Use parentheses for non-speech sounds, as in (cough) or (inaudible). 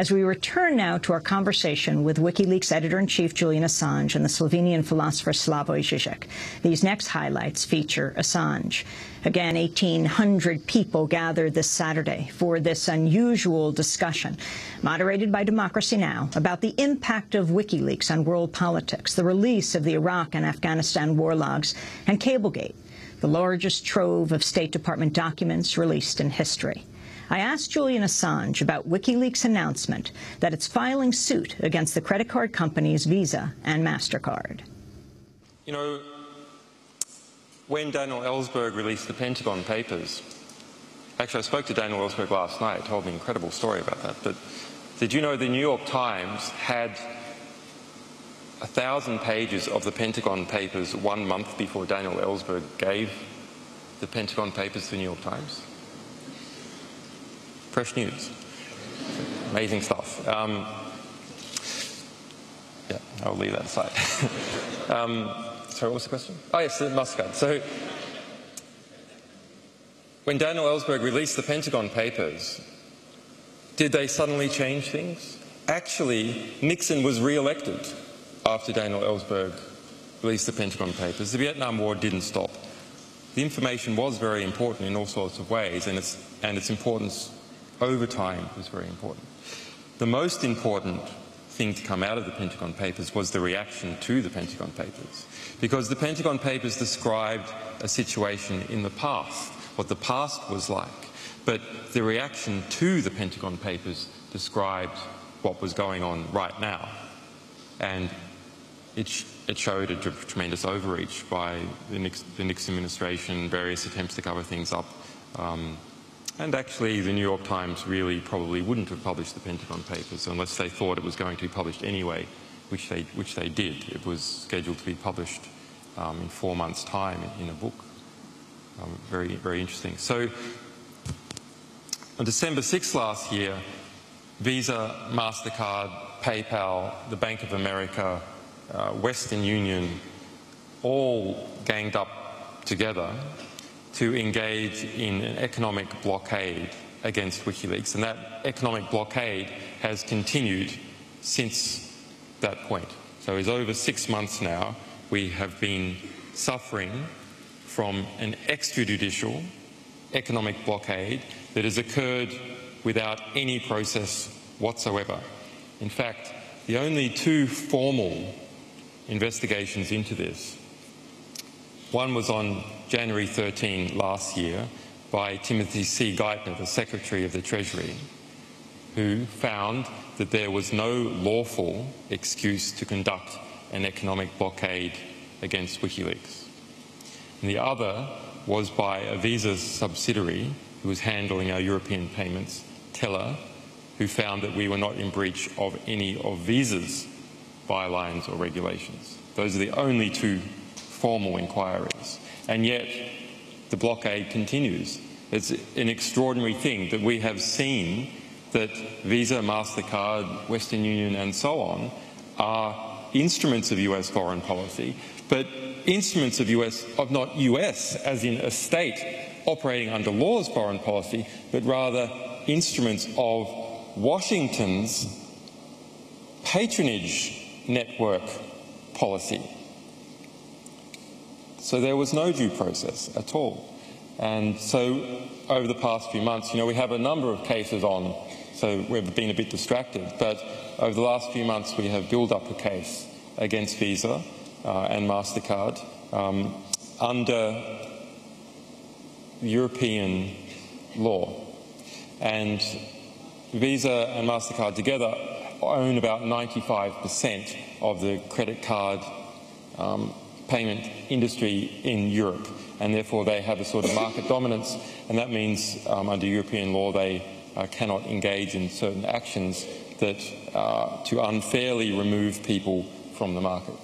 As we return now to our conversation with WikiLeaks editor-in-chief Julian Assange and the Slovenian philosopher Slavoj Žižek. These next highlights feature Assange. Again, 1,800 people gathered this Saturday for this unusual discussion, moderated by Democracy Now!, about the impact of WikiLeaks on world politics, the release of the Iraq and Afghanistan war logs, and Cablegate, the largest trove of State Department documents released in history. I asked Julian Assange about WikiLeaks' announcement that it's filing suit against the credit card companies Visa and MasterCard. You know, when Daniel Ellsberg released the Pentagon Papers, actually I spoke to Daniel Ellsberg last night, told me an incredible story about that, but did you know the New York Times had a thousand pages of the Pentagon Papers one month before Daniel Ellsberg gave the Pentagon Papers to the New York Times? Fresh news. Amazing stuff. Um, yeah, I'll leave that aside. (laughs) um, sorry, what was the question? Oh, yes, the Muscat. So, when Daniel Ellsberg released the Pentagon Papers, did they suddenly change things? Actually, Nixon was re-elected after Daniel Ellsberg released the Pentagon Papers. The Vietnam War didn't stop. The information was very important in all sorts of ways, and its, and its importance over time was very important. The most important thing to come out of the Pentagon Papers was the reaction to the Pentagon Papers. Because the Pentagon Papers described a situation in the past, what the past was like. But the reaction to the Pentagon Papers described what was going on right now. And it, sh it showed a tremendous overreach by the, Nix the Nixon administration, various attempts to cover things up. Um, and actually, the New York Times really probably wouldn't have published the Pentagon Papers unless they thought it was going to be published anyway, which they, which they did. It was scheduled to be published um, in four months' time in, a book. Um, very, very interesting. So, on December 6th last year, Visa, MasterCard, PayPal, the Bank of America, uh, Western Union all ganged up together to engage in an economic blockade against WikiLeaks. And that economic blockade has continued since that point. So it's over six months now we have been suffering from an extrajudicial economic blockade that has occurred without any process whatsoever. In fact, the only two formal investigations into this, one was on January 13 last year by Timothy C. Geithner, the Secretary of the Treasury, who found that there was no lawful excuse to conduct an economic blockade against WikiLeaks. And the other was by a Visa subsidiary who was handling our European payments, Teller, who found that we were not in breach of any of Visa's bylines or regulations. Those are the only two formal inquiries and yet the blockade continues. It's an extraordinary thing that we have seen that Visa, MasterCard, Western Union and so on are instruments of US foreign policy, but instruments of US, of not US as in a state operating under law's foreign policy, but rather instruments of Washington's patronage network policy. So there was no due process at all. And so over the past few months, you know, we have a number of cases on, so we've been a bit distracted, but over the last few months we have built up a case against Visa uh, and MasterCard um, under European law. And Visa and MasterCard together own about 95% of the credit card um, payment industry in Europe, and therefore they have a sort of market dominance, and that means um, under European law they uh, cannot engage in certain actions that uh, to unfairly remove people from the market.